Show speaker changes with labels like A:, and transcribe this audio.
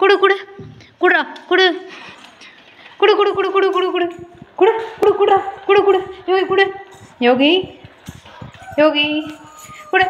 A: குடு குடு. குடுறா குடு. குடு குடு குடு குடு குடு குடு. குடு குடு குடுறா குடு குடு. யோகி குடு. யோகி. யோகி. குடு.